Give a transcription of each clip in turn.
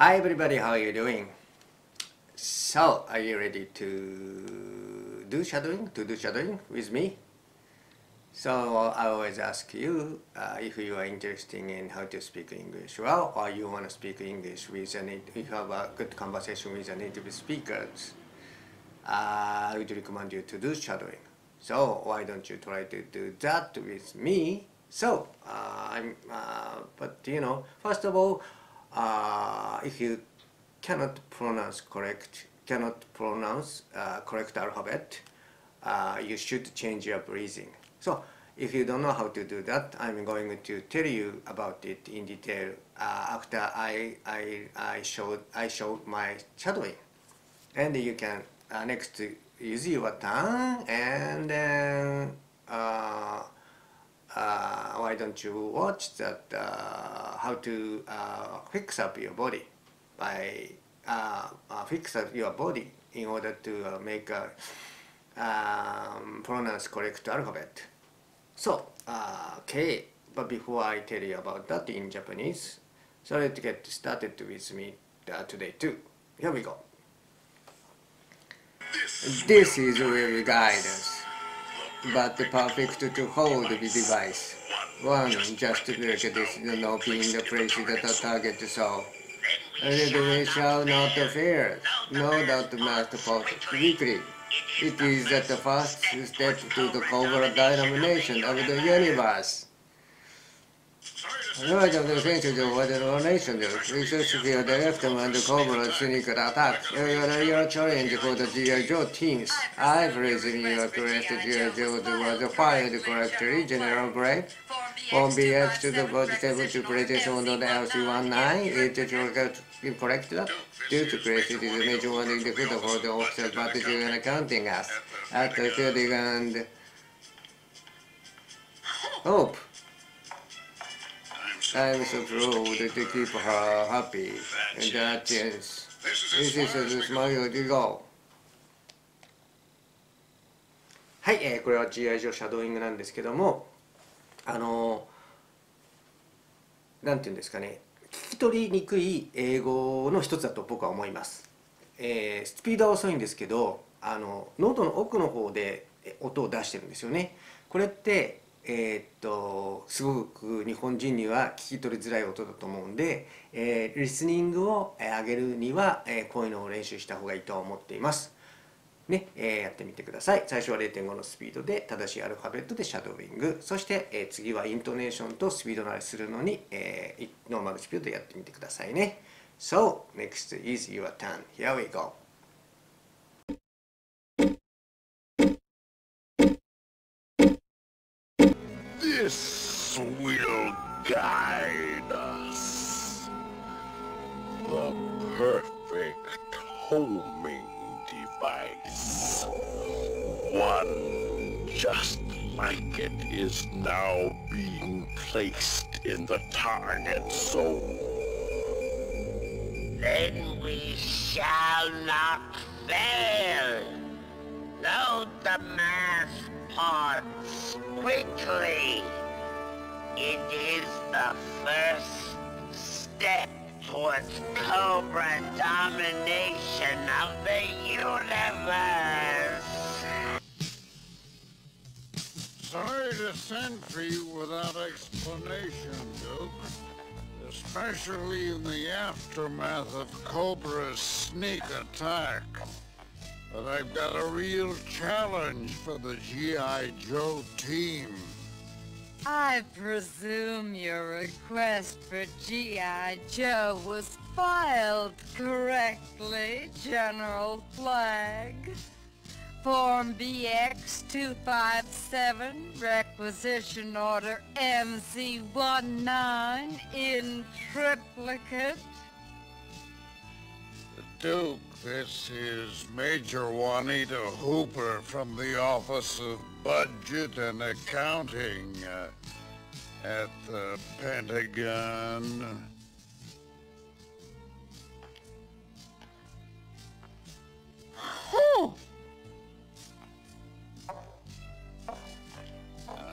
Hi everybody, how are you doing? So, are you ready to do shadowing, to do shadowing with me? So, I always ask you uh, if you are interested in how to speak English well, or you want to speak English with a native, if you have a good conversation with a native speakers, uh, I would recommend you to do shadowing. So, why don't you try to do that with me? So, uh, I'm, uh, but you know, first of all, uh, if you cannot pronounce correct, cannot pronounce uh, correct alphabet, uh, you should change your breathing. So if you don't know how to do that, I'm going to tell you about it in detail uh, after I, I, I, showed, I showed my shadowing. And you can uh, next use your tongue and then uh, why don't you watch that uh, how to uh, fix up your body by uh, uh, fix up your body in order to uh, make a um, pronounce correct alphabet. So, uh, okay, but before I tell you about that in Japanese, so let's get started with me uh, today too. Here we go. This is web guidance, but the perfect to hold the device. One, just to look at this, no being the place that the target so. And we shall not fear, no doubt must fall weekly. It is the first step to the covert domination of the universe. Hölgyeim fénytudó vagy, a Nathan-ről, és összetél, de értemendő kobra színikat átát. Jöjjön, jöjjön, challenge for the G.I. Joe teams. I've raised your correct G.I. Joe was the fire the correct General Gray. From BX to the body table to create on the LC19, it is correct incorrect due to create it is a major one in the field for the officer but it is an accounting as at the 30 and hope. I'm so proud to keep her happy. And that is this is a smile to go. はい、えー、これは GI 上シャドーイングなんですけどもあのなんていうんですかね。聞き取りにくい英語の一つだと僕は思います、えー、スピードは遅いんですけどあの喉の奥の方で音を出してるんですよね。これってえー、っとすごく日本人には聞き取りづらい音だと思うんで、えー、リスニングを上げるには、えー、こういうのを練習した方がいいと思っていますね、えー、やってみてください。最初は0.5のスピードで正しいアルファベットでシャドウイング。そして、えー、次はイントネーションとスピード慣れするのに、えー、ノーマルスピードでやってみてくださいね。So, next is your turn. Here we go. The perfect homing device. One just like it is now being placed in the target zone. Then we shall not fail. Load the mass parts quickly. It is the first step towards Cobra domination of the universe. Sorry to send for you without explanation, Duke. Especially in the aftermath of Cobra's sneak attack. But I've got a real challenge for the G.I. Joe team. I presume your request for G.I. Joe was filed correctly, General Flag. Form BX-257, requisition order MC-19 in triplicate. Duke, this is Major Juanita Hooper from the Office of Budget and Accounting uh, at the Pentagon.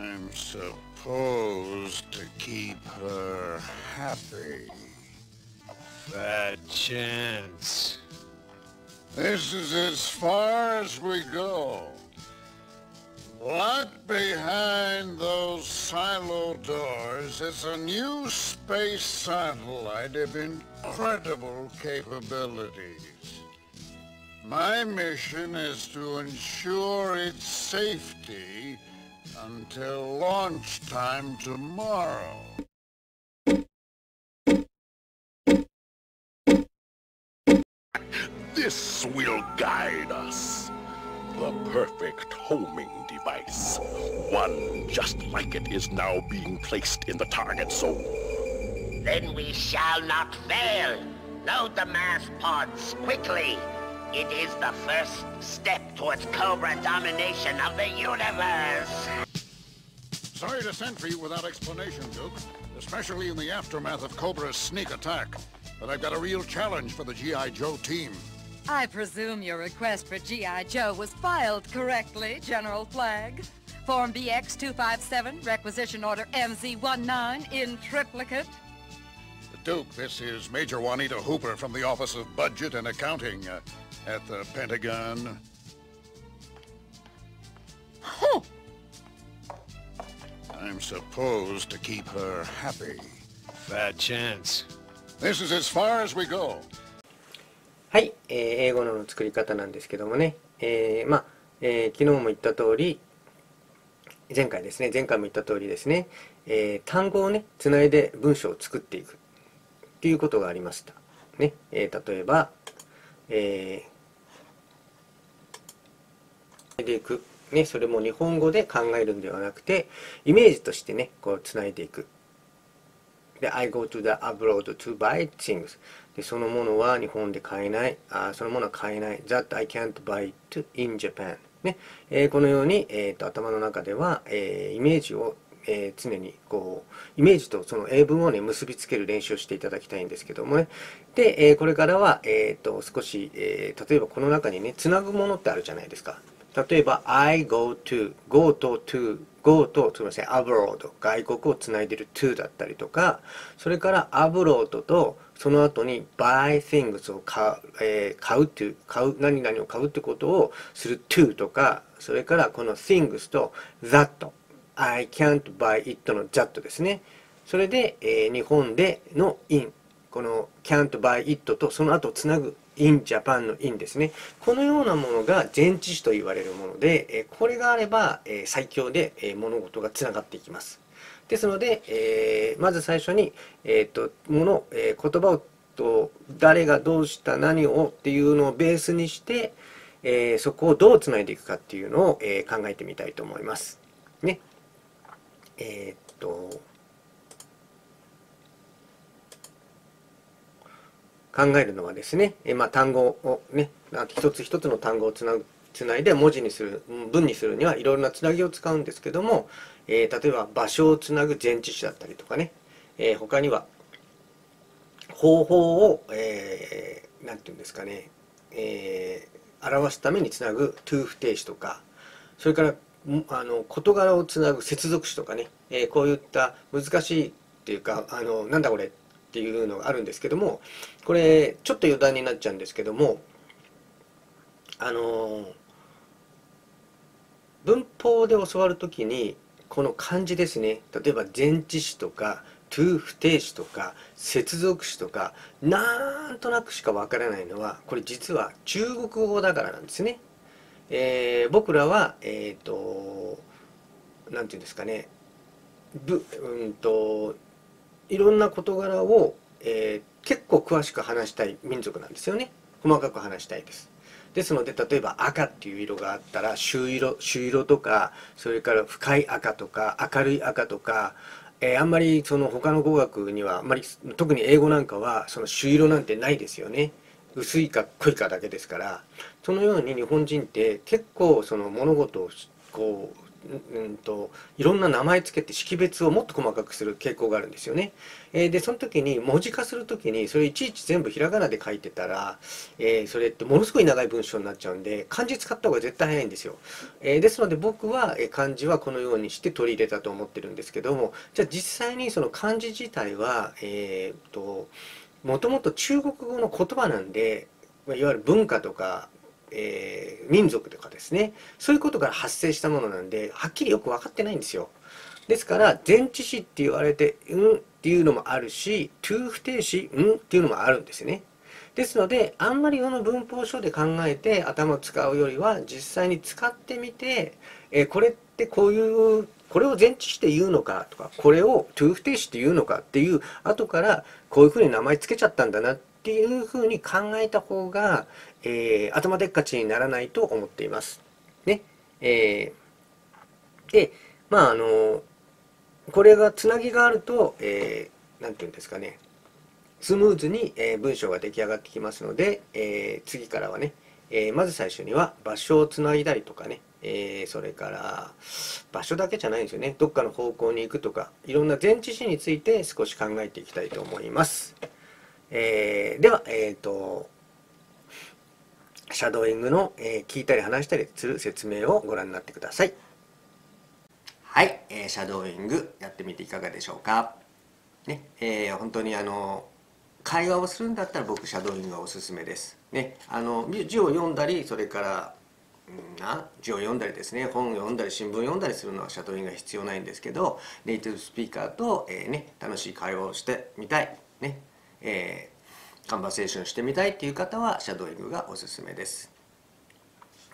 I'm supposed to keep her happy. Fat chance. This is as far as we go. Locked behind those silo doors is a new space satellite of incredible capabilities. My mission is to ensure its safety until launch time tomorrow. This will guide us. The perfect homing device. One just like it is now being placed in the target zone. Then we shall not fail. Load the mass pods quickly. It is the first step towards Cobra domination of the universe. Sorry to send for you without explanation, Duke, especially in the aftermath of Cobra's sneak attack. But I've got a real challenge for the G.I. Joe team. I presume your request for G.I. Joe was filed correctly, General Flag. Form BX-257, requisition order MZ-19 in triplicate. Duke, this is Major Juanita Hooper from the Office of Budget and Accounting uh, at the Pentagon. I'm supposed to keep her happy. Bad chance. This is as far as we go. はい、えー英語の作り方なんですけどもね、えーまあ、えー昨日も言った通り、前回ですね、前回も言った通りですね、えー単語をね、つないで文章を作っていくっていうことがありました。ね、えー例えば、えー、でいく。ね、それも日本語で考えるんではなくて、イメージとしてね、こうつないでいく。で、I go to the abroad to buy things. で、そのものは日本で買えない。あそのものは買えない。That I can't buy it in Japan. ね。えーこのように、えーと、頭の中では、えーイメージを、えー常にこう、イメージとその英文をね、結びつける練習をしていただきたいんですけどもね。で、えーこれからは、えーと、少し、えー例えばこの中にね、つなぐものってあるじゃないですか。例えば、I go to, go と to, go と、すみません、abroad、外国をつないでる to だったりとか、それから abroad と、その後に buy things を買う、えー買うっていう、買う、何々を買うってことをする to とか、それからこの things と that、I can't buy it の that ですね。それで、えー日本での in、この can't buy it とその後つなぐ in Japan の in ですね。このようなものが前置詞と言われるもので、これがあれば、最強で、物事がつながっていきます。ですので、えーまず最初に、えー、ともの、えー言葉をと誰がどうした何をっていうのをベースにして、えーそこをどうつないでいくかっていうのを、え考えてみたいと思います。ね。えっと考えるのはですね、えーまあ、単語をね一つ一つの単語をつなぐつないで文字にする文にするにはいろいろなつなぎを使うんですけども、えー例えば場所をつなぐ前置詞だったりとかね、えー他には方法を、えーなんていうんですかね、えー表すためにつなぐ to 不定詞とかそれからあの事柄をつなぐ接続詞とかね、えーこういった難しいっていうかあのなんだこれっていうのがあるんですけどもこれちょっと余談になっちゃうんですけどもあの文法で教わるときにこの漢字ですね例えば前置詞とか to 不定詞とか接続詞とかなんとなくしかわからないのはこれ実は中国語だからなんですね。えー僕らはえっ、となんていうんですかねぶうんといろんな事柄を、えー結構詳しく話したい民族なんですよね。細かく話したいです。ですので例えば赤っていう色があったら朱色朱色とかそれから深い赤とか明るい赤とか、えーあんまりその他の語学にはあんまり特に英語なんかはその朱色なんてないですよね。薄いか濃いかだけですから。そのように日本人って結構その物事をこううんといろんな名前つけて識別をもっと細かくする傾向があるんですよね。えーでその時に文字化する時にそれいちいち全部ひらがなで書いてたら、えーそれってものすごい長い文章になっちゃうんで漢字使った方が絶対早いんですよ。えーですので僕は漢字はこのようにして取り入れたと思ってるんですけどもじゃあ実際にその漢字自体はえっともともと中国語の言葉なんでいわゆる文化とか、えー、民族とかですねそういうことから発生したものなんではっきりよく分かってないんですよ。ですから前置詞って言われて「うん」っていうのもあるし to 不定詞「うん」っていうのもあるんですね。ですのであんまりこの文法書で考えて頭を使うよりは実際に使ってみて、えー、これってこういうこれを前置詞って言うのかとかこれを to 不定詞って言うのかっていう後からこういうふうに名前つけちゃったんだなってっていうふうに考えた方が、えー、頭でっかちにならないと思っています。ね。えー、で、まああの、これがつなぎがあると、えー、ていうんですかね、スムーズに、えー、文章が出来上がってきますので、えー、次からはね、えー、まず最初には場所をつないだりとかね、えー、それから場所だけじゃないんですよねどっかの方向に行くとかいろんな前置詞について少し考えていきたいと思います、えー、ではえっ、ー、とシャドーイングの、え聞いたり話したりする説明をご覧になってください。はい、えシャドーイングやってみていかがでしょうか。ねえー、本当にあの会話をするんだったら僕シャドーイングがおすすめです。ねあの字を読んだりそれからな字を読んだりですね本を読んだり新聞を読んだりするのはシャドーイングが必要ないんですけどネイティブスピーカーと、えー、ね、楽しい会話をしてみたい、ね。えー、カンバセーションしてみたいっていう方はシャドーイングがおすすめです。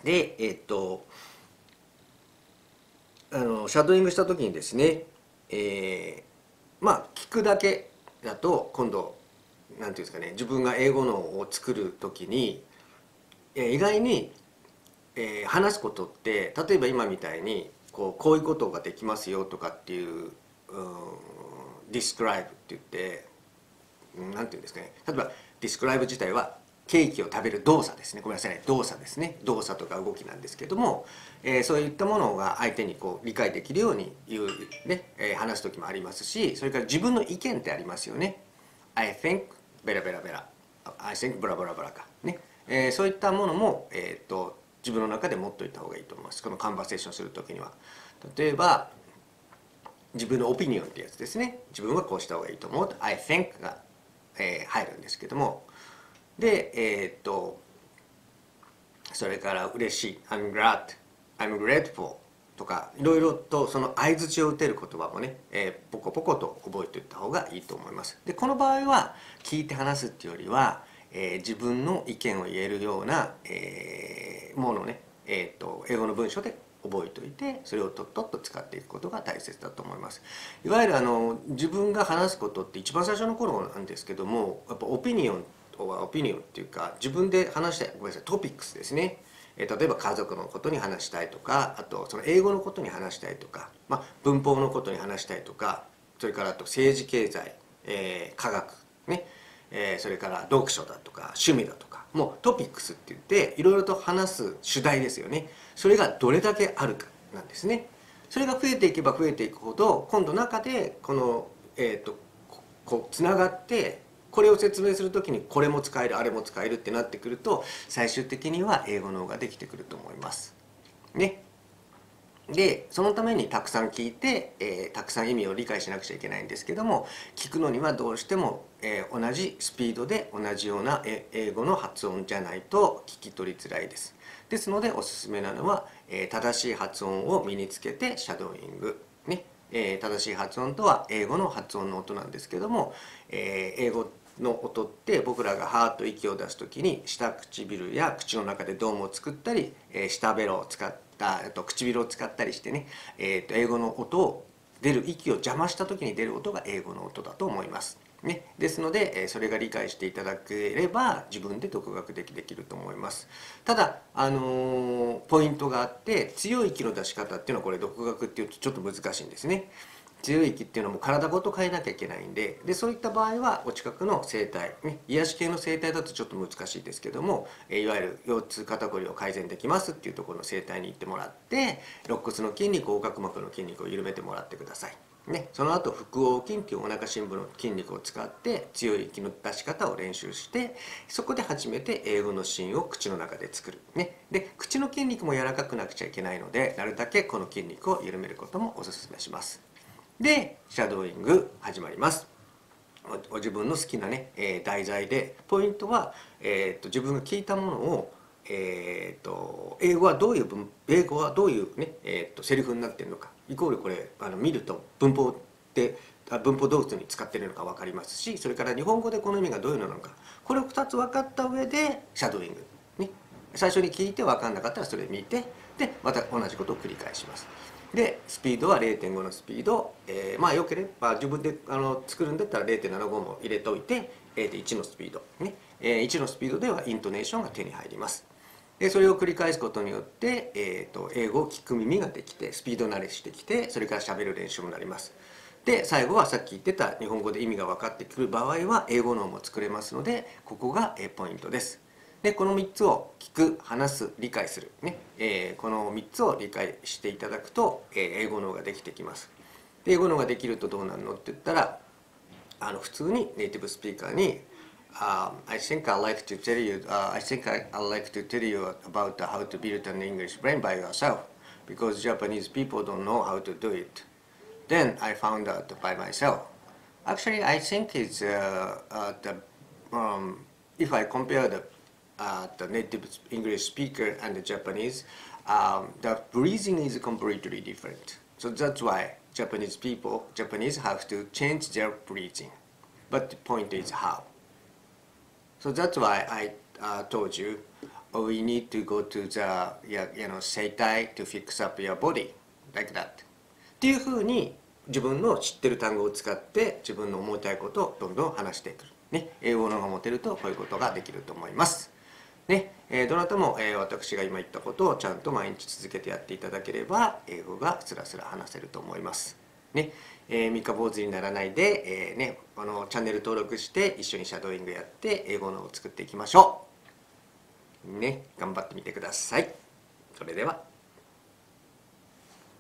でえー、っとあのシャドーイングした時にですね、えー、まあ聞くだけだと今度何て言うんですかね自分が英語のを作る時に、意外にえー、話すことって例えば今みたいにこうこういうことができますよとかっていう、うん、describe って言って何て言うんですかね。例えば describe 自体はケーキを食べる動作ですね。ごめんなさい動作ですね。動作とか動きなんですけども、えー、そういったものが相手にこう理解できるように言う、ねえー、話す時もありますしそれから自分の意見ってありますよね。I think ベラベラベラ。I think ブラブラブラか。ね、えー、そういったものも、えーと自分の中で持っておいた方がいいと思います。このカンバセーションする時には。例えば自分のオピニオンってやつですね。自分はこうした方がいいと思うと I think が、えー、入るんですけども。でえー、っとそれから嬉しい I'm glad I'm grateful とかいろいろとその相づちを打てる言葉もね、えー、ポコポコと覚えておいた方がいいと思います。でこの場合は聞いて話すっていうよりはえー、自分の意見を言えるような、えー、ものをね、えーと、英語の文章で覚えておいてそれをとっとっと使っていくことが大切だと思います。いわゆるあの自分が話すことって一番最初の頃なんですけどもやっぱオピニオンはオピニオンっていうか自分で話したいごめんなさいトピックスですね。え例えば家族のことに話したいとかあとその英語のことに話したいとか、まあ、文法のことに話したいとかそれからあと政治経済、えー、科学ね。えー、それから読書だとか趣味だとかもうトピックスって言っていろいろと話す主題ですよねそれがどれだけあるかなんですねそれが増えていけば増えていくほど今度中でこの、えーと、こうつながってこれを説明する時にこれも使えるあれも使えるってなってくると最終的には英語の方ができてくると思います。ね。でそのためにたくさん聞いて、えー、たくさん意味を理解しなくちゃいけないんですけども聞くのにはどうしても、えー、同じスピードで同じような英語の発音じゃないと聞き取りづらいです。ですのでおすすめなのは、えー、正しい発音を身につけてシャドーイング。ねえ正しい発音とは英語の発音の音なんですけども、え英語の音って僕らがハーッと息を出す時に下唇や口の中でドームを作ったり、え下ベロを使ってあと唇を使ったりしてね、えー、と英語の音を出る息を邪魔した時に出る音が英語の音だと思います。ね、ですので、えそれが理解していただければ自分で独学でできると思います。ただ、あのー、ポイントがあって強い息の出し方っていうのはこれ独学っていうとちょっと難しいんですね。強い息っていうのも体ごと変えなきゃいけないんででそういった場合はお近くの整体、ね、癒し系の整体だとちょっと難しいですけどもいわゆる腰痛肩こりを改善できますっていうところの整体に行ってもらって肋骨の筋肉横隔膜の筋肉を緩めてもらってください。ね、その後腹横筋っていうお腹深部の筋肉を使って強い息の出し方を練習してそこで初めて英語のシーンを口の中で作る、ね、で口の筋肉も柔らかくなくちゃいけないのでなるだけこの筋肉を緩めることもおすすめします。でシャドーイング始まりますお自分の好きなね、えー題材でポイントは、えー、と自分が聞いたものを、えー、と英語はどういう文英語はどういうね、えー、とセリフになってるのかイコールこれあの見ると文法であ文法動物に使ってるのか分かりますしそれから日本語でこの意味がどういうのなのかこれを2つ分かった上でシャドーイング、ね、最初に聞いて分かんなかったらそれ見てでまた同じことを繰り返します。でスピードは0.5のスピード、えーまあよければ自分であの作るんだったら0.75も入れておいて0.1のスピード、ね。えー1のスピードではイントネーションが手に入ります。でそれを繰り返すことによって、えー、と英語を聞く耳ができてスピード慣れしてきてそれから喋る練習もなります。で最後はさっき言ってた日本語で意味が分かってくる場合は英語のも作れますのでここがポイントです。でこの3つを聞く話す理解する、ねえーこの3つを理解していただくと、えー英語のができてきますで英語のができるとどうなるのって言ったらあの普通にネイティブスピーカーに「um, I think I'd like to tell you、uh, I think I, I'd like to tell you about how to build an English brain by yourself because Japanese people don't know how to do it then I found out by myself actually I think it's uh, uh, the um, if I compare the uh, the native English speaker and the Japanese, um, the breathing is completely different. So that's why Japanese people, Japanese have to change their breathing. But the point is how. So that's why I uh, told you oh, we need to go to the you know seitai to fix up your body like that. っていうふうに自分の知ってる単語を使って自分の思いたいことをどんどん話していく。ね、英語の方が持てるとこういうことができると思います。ね、えーどなたも、えー私が今言ったことをちゃんと毎日続けてやっていただければ英語がスラスラ話せると思います。ね、えー三日坊主にならないで、えーね、あのチャンネル登録して一緒にシャドーイングやって英語のを作っていきましょう。ね、頑張ってみてください。それでは。